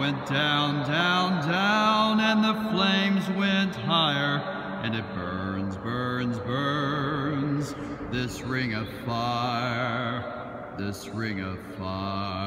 Went down, down, down, and the flames went higher. And it burns, burns, burns, this ring of fire, this ring of fire.